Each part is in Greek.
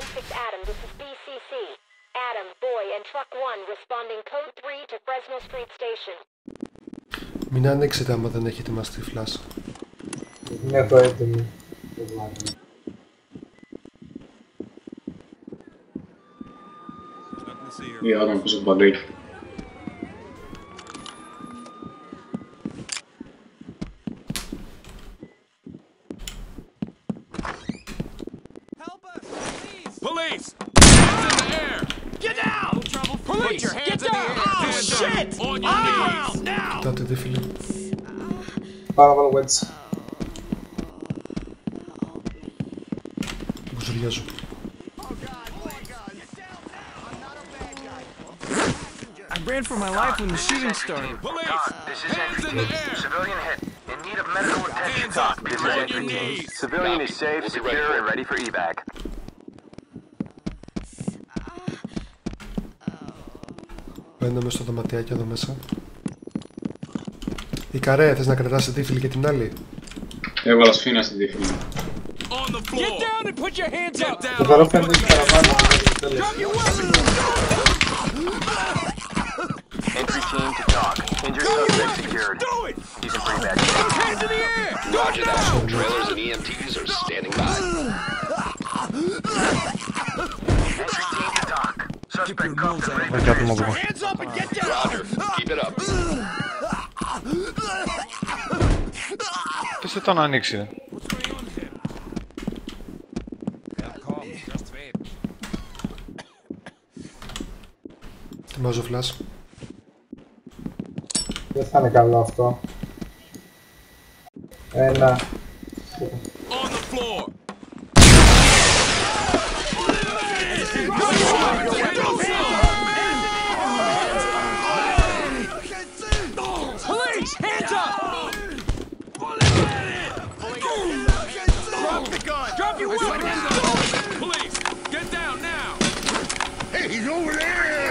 116 Adam, this is BCC. Adam, Boy, and Truck 1 responding code 3 to Fresno Street Station. Μην ανοίξετε άμα δεν έχει ετοιμαστεί flash. Δεν έχω έτοιμη. Ή όταν πίσω από μπαγκάκι. Police! Hands in the air! Get down! No trouble. Police! Get down! In. Oh, shit! Down. On your oh, knees. now! Tanto de filho. Parava no Weds. Bujerejo. I ran for my life when the shooting started. Police! This is Hands in the air! Civilian hit. In need of medical attention. Hands up! Civilian is safe, secure, and ready for evac. Μπαίνω μες στο δωματιάκι εδώ μέσα. Η καρέ, θες να κρατάς τη φίλη και την άλλη. Έβαλα σφίνα στην τύφη. On the floor! Get down and put your hands up! Get Το down! καλό φαίνεται ότι παραπάνω. Τέλος. Drop your weapons! Entry team to talk. Injured suspect secured. Do it! He's in pretty bad shape. Hands in the air! Roger that. Trailers and EMTs are standing by. Entry team to talk. Suspect cuffed and ready for Έχει άτομο εδώ. Hands up and get down! Roger. Keep it up. Πες το να ανοίξει. ρε. Ετοιμάζω flash. Δεν θα είναι καλό αυτό. Ένα. On the floor!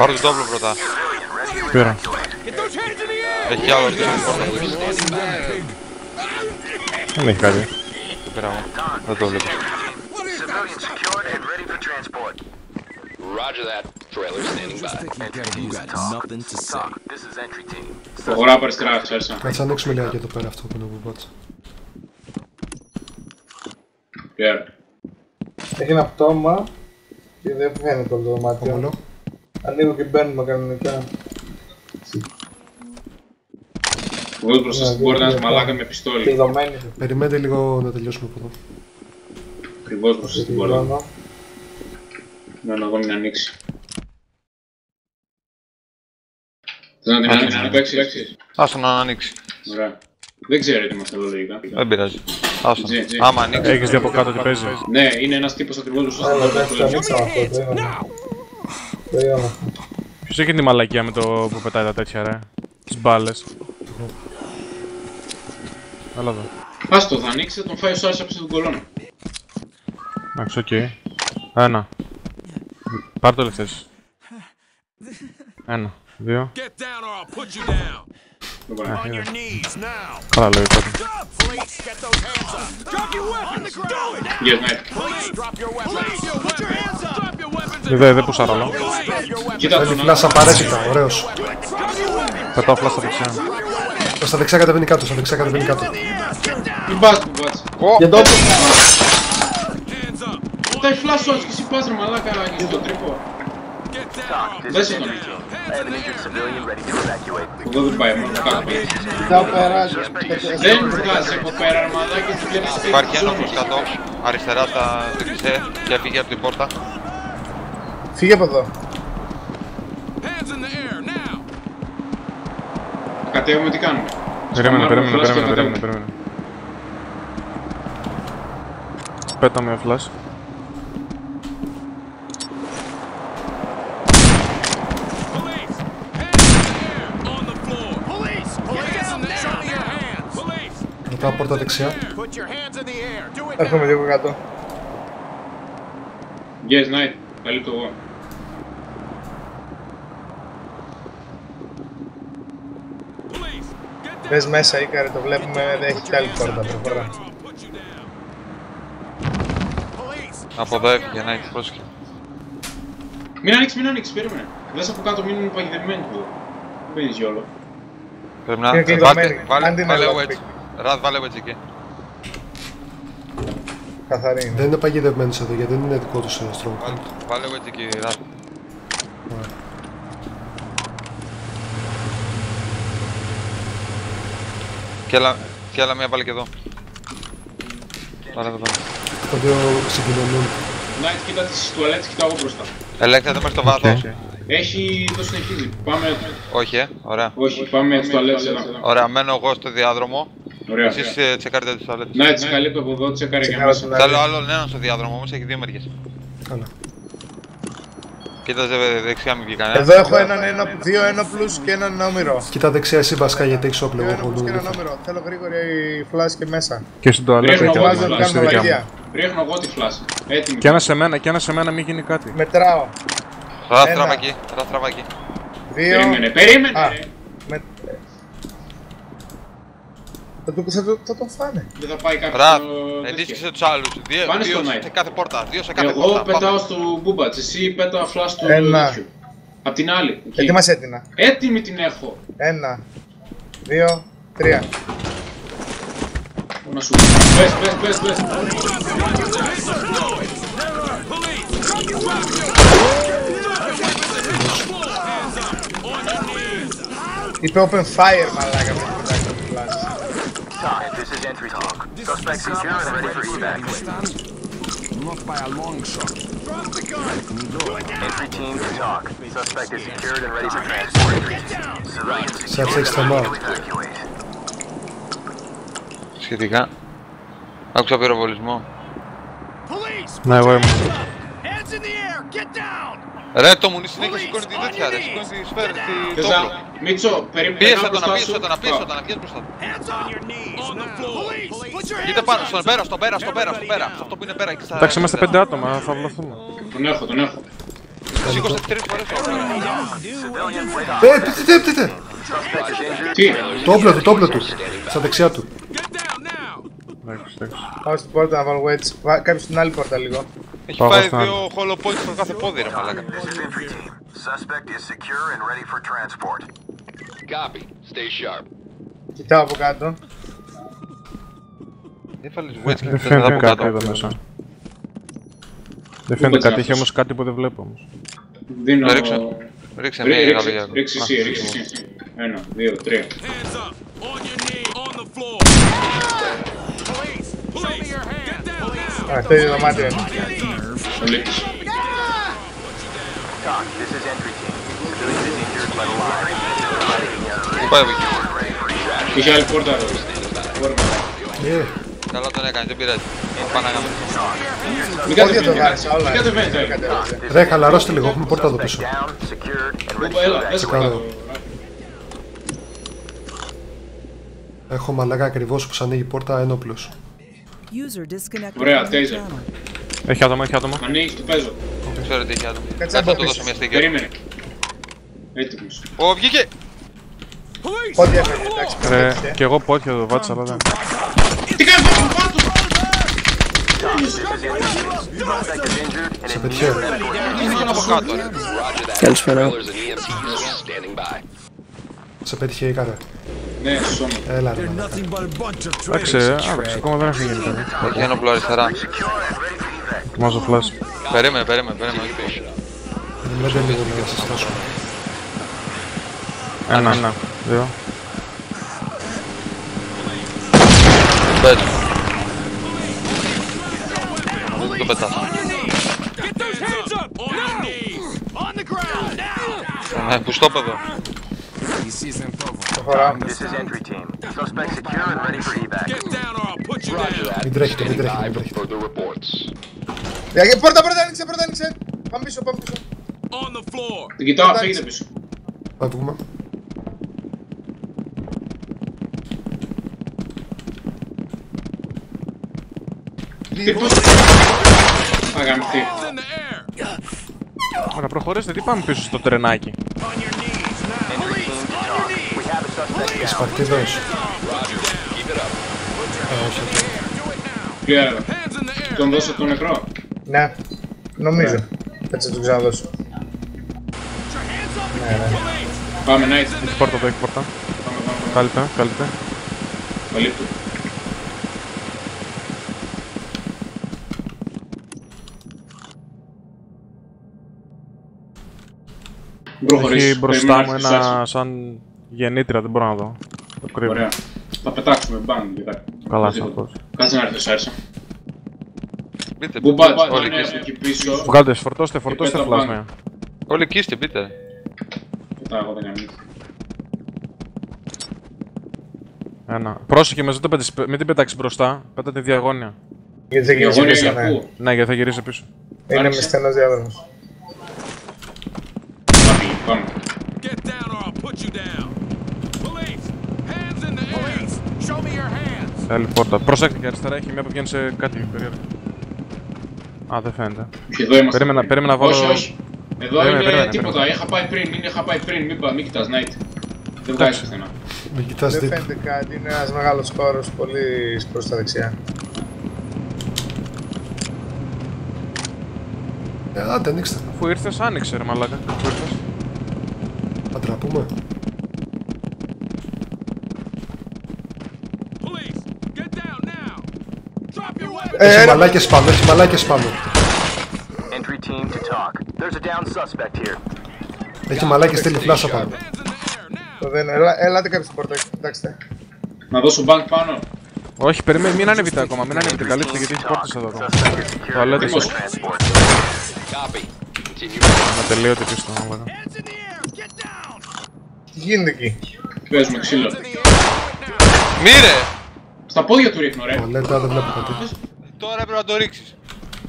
Πάρω το τόπλο πρώτα. Πήρα. Get those hands in the air! Έχει άλλο εκεί στην πόρτα. Δεν έχει κάτι. Το πήρα εγώ. Δεν το βλέπω. Civilian secured and ready for transport. Roger that. Trailer standing by. Entry team to talk. Talk. This is entry team. Προχωρά από αριστερά, ξέρεις. Κάτσε να ανοίξουμε λίγα και εδώ πέρα αυτό που είναι που πάτσα. Pierre. Έχει ένα πτώμα και δεν φαίνεται όλο το δωμάτιο. Ομολό. Ανοίγω και μπαίνουμε κανονικά. Εγώ μπροστά στην πόρτα ένας μαλάκα με πιστόλι. Κλειδωμένη. Περιμένετε λίγο να τελειώσουμε από εδώ. Ακριβώς μπροστά στην πόρτα. Κλειδώνω. Μένω εγώ μην ανοίξει. Θες να την ανοίξεις να παίξεις λέξεις. Άστο να ανοίξει. Ωραία. Δεν ξέρω τι είμαστε εδώ λογικά. Δεν πειράζει. Άστο. Τζι, τζι. Άμα ανοίξει. Έχεις δει από κάτω τι παίζει. Ναι, είναι ένας τύπος ακριβώς μπροστά στην Έλα, πόρτα εντάξει, που το λέει. ανοίξαμε αυτό. Το είδαμε. Το είδαμε. Ποιος έχει τη μαλακία με το που πετάει τα τέτοια ρε; Τις μπάλες. Έλα εδώ. Άστο, θα ανοίξεις, θα τον φάει ο Σάρης από τον κολόνα. Εντάξει, οκ. Ένα. Πάρ' το left εσύ. Ένα. Δύο. Get down or I'll put you down! Λοιπόν, Α, On είδα. your knees now! Καλά λέει πρώτα. Police, get those hands up! Drop your weapons! Do it! Yes, mate. Police, drop your weapons! Put your hands up! Drop your weapons! Δεν δε, δε πουσάρω άλλο. Drop your weapons! Κοίτα Θέλει τον flash απαραίτητα, ωραίος. Πετάω φλάστα στα δεξιά. Στα δεξιά κατεβαίνει κάτω, στα δεξιά κατεβαίνει κάτω. Μην πας που πας. Και τότε Hands up! Κοιτάει φλάσ όλος και εσύ πας ρε μαλάκα και στον τρυπώ. Get down! This Δέσε is τον entry εκεί. team. I have an injured civilian ready to evacuate. Εδώ δεν πάει, μόνο κάτω πάει. θα περάσει. Δεν βγάζει από πέρα ρε μαλάκα και βγαίνεις σπίτι Υπάρχει της ένας ζώνης. προς κάτω. Αριστερά στα δεξιά και φύγει από την πόρτα. Φύγε από εδώ. Hands in the air now! Κατέβουμε τι κάνουμε. Περίμενε, Σκαμάρουμε περίμενε, φλάσ και περίμενε, περίμενε, κατέβουμε. περίμενε. Πέτα με φλάς. Police! Hands in the air! On the floor! Police! Hands in the air! Show me your hands! Police! Κρατάω πόρτα δεξιά. Put your hands in the air! Do it Έρχομαι λίγο κάτω. Yes, night. Καλύπτω εγώ. Get down! Πες μέσα Ίκαρε, το βλέπουμε, δεν έχει άλλη πόρτα. Προχωρά. I'll put you down! Police! Από εδώ έφυγε να έχει πρόσχε. Μην ανοίξεις, μην ανοίξεις, περίμενε. Δες από κάτω μείνουν παγιδευμένοι εδώ. Δεν παίρνεις γιόλο. Πρέπει να... Είναι ε, κλειδωμένη. Βάλτε, βάλε, Αν την βάλε έλαβε, wedge. πήγε. Ραντ, βάλε wedge εκεί. Καθαρή είναι. Δεν είναι παγιδευμένος εδώ γιατί δεν είναι δικό τους ε, Βάλε, stronghold. βάλε wedge εκεί, Ραντ. Και άλλα, και άλλα μία βάλε και εδώ. Πάρε εδώ πέρα. Τα δύο συγκοινωνούν. Night, κοίτα τις τουαλέτες, κοιτάω εγώ μπροστά. Ελέγχτε το μέχρι το βάθος. Έχει, το συνεχίζει. Πάμε, Όχι, ε, ωραία. όχι, πάμε τις τουαλέτες εδώ. Ωραία, μένω εγώ στο διάδρομο. Ωραία. Εσείς ε, τσεκάρετε τις τουαλέτες. Night, καλύπτω από εδώ, τσεκάρε για Τσεκάρω μέσα. την Θέλω άλλον έναν στο διάδρομο όμως, έχει δύο μεριές. Καλά. Κοίταζε δεξιά μην βγει κανένας. Εδώ έχω έναν ένο, δύο ένοπλους και έναν όμηρο. Κοίτα δεξιά εσύ βασικά γιατί έχεις όπλο. Δύο Εγώ έχω ένοπλους και έναν νου. όμηρο. Θέλω γρήγορη φλάση και μέσα. Και στην τουαλέτα Ρίχνω και εγώ Ετοιμάζω τη να φλάση. κάνω στη δικιά μαγεία. Ρίχνω εγώ τη φλάση. Έτοιμη. Και ένα σε μένα, και ένα σε μένα μην γίνει κάτι. Μετράω. Ραντ Ένα. τραβά εκεί, ραντ τραβά εκεί. Δύο. Περίμενε, περίμενε. Α. ρε. Με... Θα, το, θα, το, θα τον φάνε. Δεν θα πάει κάποιος Ραντ, στο ενίσχυσε τους άλλους. Δύο, Πάνε δύο στο σε night. κάθε πόρτα, δύο σε κάθε Εγώ πόρτα. πετάω Πάμε. στο Μπούμπατς, εσύ πέτα φλάς στο Ένα. τέτοιο. Απ' την άλλη. εκεί. Ετοίμασε έτοινα. Έτοιμη την έχω. Ένα, δύο, τρία. Πού να σου Πες, πες, πες, πες. Είπε open fire μαλάκα TOC, this is entry team. Suspect secure and ready for evac. Not by a long shot. Entry team to TOC. Suspect is secured and ready for transport. Civilians Σε secured αυτές and τα ready μάτια. to evacuate. Σχετικά. Άκουσα πυροβολισμό. Ναι, εγώ ήμουν. Hands in the air! Get down! Ρε, το μουνί συνέχεια σηκώνει την τέτοια ρε, σηκώνει τη σφαίρα, τη Θες τόπλο. να... Μίτσο, περίμενε. Πίεσε κάνω τον, μπροστά πίεσε σου. τον, πίεσε Πάω. τον, να πιέσεις μπροστά του. Hands on your knees! On the floor! Police! Put your Κοίτα hands πάνω, up! στον πέρα, στον πέρα, στον πέρα, στον πέρα. Σε Αυτό που είναι πέρα, εκεί στα... Εντάξει, είμαστε πέντε άτομα, θα βλαφθούμε. Τον έχω, τον έχω. Σήκωσε τρεις φορές το όπλο. Civilians TOC. Ε, τι, τι, τι, τι, τι. Suspect is injured. Τι, Το όπλο του, το όπλο του. Στα δεξιά του. Get down now! Εντάξει, εντάξει. Πάω στην πόρτα να βάλω wedge. Βά- Κάποιος στην άλλη πόρτα λίγο. Έχει Πάω φάει στα- δύο hollow points στο κάθε πόδι ρε μαλάκα. This is entry team. Suspect is secure and ready for transport. Copy. Stay sharp. Κοιτάω από κάτω. Έφαλες wedge και Δεν θες μετά φαίνεται από κάτι κάτω. εδώ μέσα. Δεν φαίνεται πας να κάτι, έχει αφήσεις. όμως κάτι που δεν βλέπω όμως. δίνω... Το ρίξε. Ρίξε Ρί- μία ρίξε, γαλλογιά. ρίξε εσύ, ρίξε εσύ. Ένα, δύο, τρία. Hands up! On your knees! On the floor! Police! Police! Show me your hands! Get down now! Α, αυτό είναι το δωμάτιο. Ο Λίκης. TOC, this is entry team. Civilian is injured but alive. Πού πάει από εκεί. Ready for evac. Είχε άλλη πόρτα. Πόρτα. Ε, Καλά τον έκανε, δεν πειράζει. Πάμε να κάνουμε. Μην Όχι για το κατεβαίνει. δάρεσα, όλα. Μην κατεβαίνει. Δεν έλα. κατέβασε. Ρε, χαλαρώστε λίγο, έχουμε πόρτα εδώ Suspect πίσω. down, secured and ready Μπούμπα, to Έλα, evacuate. δες από Ξεκάνω. κάτω. Έχω μαλάκα ακριβώς που ανοίγει η πόρτα ένοπλος. User disconnected Ωραία, from your taser. channel. Έχει άτομα, έχει άτομα. Ανοίγεις, του παίζω. Δεν ξέρω τι έχει άτομο. Κάτσε Κάτσε από να του πίσω. δώσω μια στήκη. Περίμενε. Έτοιμος. Ω, βγήκε! Police! Πότε έφερε, εντάξει. Ρε, πέτυχε. και εγώ πότια το βάτσα, αλλά δεν. Τι κάνεις, πάνω, πάνω! Suspect is injured and Σε in πετυχαίνω. Βγήκε από κάτω ρε. Roger that. Καλησπέρα. Trailers and EMTs standing by. Σε πέτυχε η κάρα. Ναι, σώμα. Έλα ρε μαλάκα. Nothing but a bunch of Εντάξει, traitors. άλεξε, ακόμα δεν έχει γίνει κάτι. Έχει ένα όπλο αριστερά. Secure and ready for evac. Μάζω φλάς. Περίμενε, περίμενε, περίμενε. όχι πίσω. Περιμένετε λίγο να σας φτάσω. Ένα, ένα, δύο. Πες. Δεν το πετάς. Get those hands up! On your knees! On the ground! Now! Ε, Που στο παιδό. Προχωράω. This is entry team. Suspect secure and ready for evac. Get down or I'll put you Roger down! that. Μην τρέχετε, Πόρτα, πόρτα άνοιξε, πόρτα άνοιξε. Πάμε πίσω, πάμε πίσω. On the floor! Την κοιτάω, Εντάξει. φύγετε πίσω. Πάμε βγούμε. Τι πώς... Αγαμηθεί. Hands in the air! Ωραία, προχωρήστε, τι πάμε πίσω στο τρενάκι. On your knees now! Entry team to TOC. We have a suspect down. Σπαρτίδος. Keep it up. Ε, όχι, όχι. Κλειάρα. Hands in the air! Τον δώσω τον νεκρό. Ναι, νομίζω. Έτσι θα του ξαναδώσω. Ναι, ναι. Πάμε, night. Έχει πόρτα εδώ, έχει πόρτα. Πάμε, πάμε. Κάλυτε, κάλυτε. Καλύπτω. Προχωρήσεις. Έχει μπροστά Περιμένω μου να έρθεις ένα άσο. σαν γεννήτρια, δεν μπορώ να δω. Το κρύβω. Ωραία. Θα πετάξουμε μπαν και κάτι. Καλά, Κάτσε σαν εδώ. αυτός. Κάτσε να έρθεις άρσα. Μπείτε, Μπουμπά, μπείτε, όλοι είναι κύστε. εκεί πίσω. Βγάλτε, φορτώστε, φορτώστε πέτα φλάσμα. Όλοι κύστε, μπείτε. Πετάγω, δεν κάνει. Ένα. Πρόσεχε, με το πέτες, μην την πετάξει μπροστά. Πέτατε διαγώνια. Γιατί θα γυρίσει Διαγώνια πίσω, για ναι. πού; Ναι, γιατί θα γυρίσει πίσω. Είναι μες Άνοιξε. στενός διάδρομος. Πάμε, πάμε. Get down or I'll put you down. Police, hands in the air. Police, show me your hands. Άλλη πόρτα. Προσέξτε και αριστερά έχει μια που βγαίνει σε κάτι περίεργο. Α, δεν φαίνεται. Όχι, εδώ είμαστε. Περίμενα, περίμενα να βάλω. Όχι, όχι. Εδώ Περίμενε, είναι περίμενε, τίποτα. περίμενε. Είχα πάει πριν, είναι είχα πάει πριν. Μην, πα- μην κοιτάς, night. Δεν βγάζεις πουθενά. Με κοιτάς Δεν δίπλα. φαίνεται κάτι, είναι ένας μεγάλος χώρος, πολύ προς τα δεξιά. Ε, άντε, ανοίξτε. Αφού ήρθες, άνοιξε ρε μαλάκα. Αφού ήρθες. Θα τραπούμε. Police, get down now. Drop your weapon. Ε, Έχει ρε, μαλάκες πάνω, έχει μαλάκες πάνω. Entry team to talk. There's a down suspect here. Έχει μαλάκες στέλνει φλάσα πάνω. Hands in the air now. το δεν, έλα, έλατε κάποιος στην πόρτα, κοιτάξτε. Να δώσω bank πάνω. Όχι, περιμένει, μην ανέβετε ακόμα, μην ανέβετε. Καλύψτε γιατί έχει πόρτες εδώ ακόμα. Suspect is secured. Τουαλέτες. Ready for Ήμος. transport. Copy. Continue. Με τελείωτη πίσω το μαλάκα. Hands in the air. Get down. Τι γίνεται εκεί; Παίζουμε ξύλο. In the air. Right now. Μύρε! Στα πόδια του ρίχνω, ρε. Τουαλέτα, δεν βλέπω κάτι. Τώρα έπρεπε να το ρίξεις.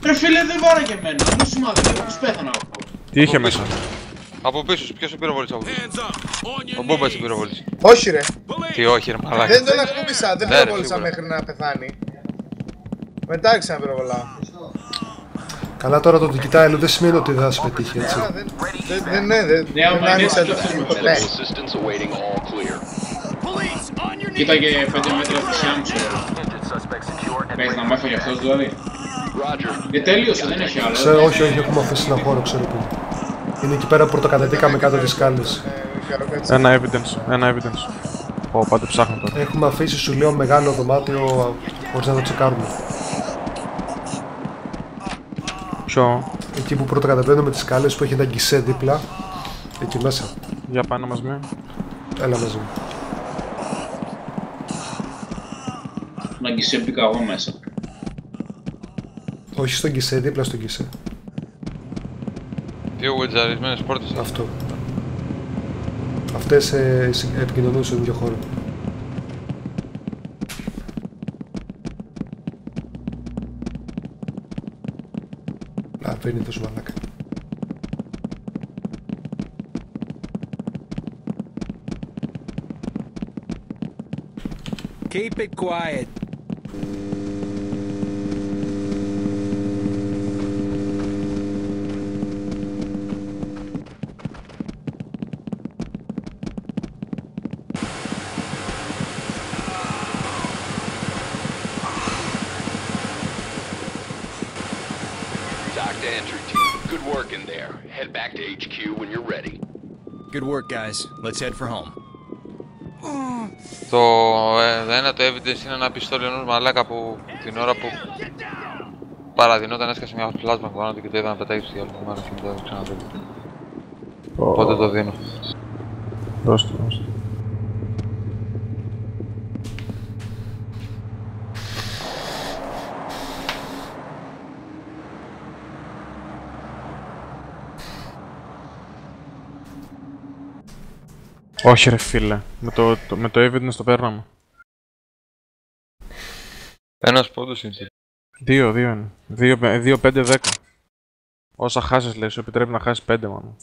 Ρε φίλε, δεν βάραγε εμένα. Μου σημάδι, πώς πέθανα εγώ. Τι είχε Από πίσω. μέσα. Από πίσω σου, ποιος σε πυροβόλησε από πίσω; Hands up. On your Ο Μπόμπα σε knees. πυροβόλησε. Όχι ρε, Τι όχι ρε μαλάκα. δεν τον ακούμπησα, δεν Ναι, ρε, πυροβόλησα σίγουρα. μέχρι να πεθάνει. Μετά ξαναπυροβολάω. Καλά τώρα το ότι κοιτάει αλλού δεν σημαίνει ότι δεν θα σε πετύχει, έτσι. Α, δεν- δεν- δεν- ναι, δεν Ναι, άμα δεν είναι άνοιξα έτσι, το- αυτό με Ναι, φέρνει. Assistance awaiting all clear. Police, on your knees. Κοίταγε 5 μέτρα δεξιά μου, ξέρω. Injured suspect secure and Παίζει να ready μ' έφαγε αυτός δηλαδή. Roger. Δεν τέλειωσε, δεν έχει άλλο. Ξέρω, όχι, όχι, έχουμε αφήσει ένα χώρο, ξέρω που. είναι. Είναι εκεί πέρα που πρωτοκατατήκαμε κάτω τις σκάλες. ε, καροκάτσε. Ένα evidence, ένα evidence. Ω, πάτε ψάχνω τώρα. Έχουμε αφήσει, σου λέω, μεγάλο δωμάτιο χωρίς να το τσεκάρουμε. Ποιο, Εκεί που πρωτοκαταβαίνουμε τις σκάλες που έχει ένα γκισέ δίπλα. Εκεί μέσα. για πάνω μας μία. Έλα μαζί μου. Να γκισέ μπήκα εγώ μέσα. Όχι στον γκισέ, δίπλα στον γκισέ. Δύο γουετζαρισμένες πόρτες. Αυτό. Αυτές ε, συ- επικοινωνούν στον ίδιο χώρο. Α, παίρνει τόσο μαλάκα. Keep it quiet. Talk to entry team. Good work in there. Head back to HQ when you're ready. Good work, guys. Let's head for home. Το ε, ένα το evidence είναι ένα πιστόλι ενός μαλάκα που την ώρα που παραδεινόταν έσκασε μια πλάσμα από πάνω του και το είδα να πετάει στο διάλογο μάλλον και μετά το ξαναδώ. Οπότε το δίνω. Δώστε, δώστε. Όχι ρε φίλε, με το, το, με το evidence το παίρναμε. Ένας πόντος είναι. Δύο, δύο είναι. Δύο, πε- δύο, πέντε, δέκα. Όσα χάσεις λέει, σου επιτρέπει να χάσεις πέντε μόνο.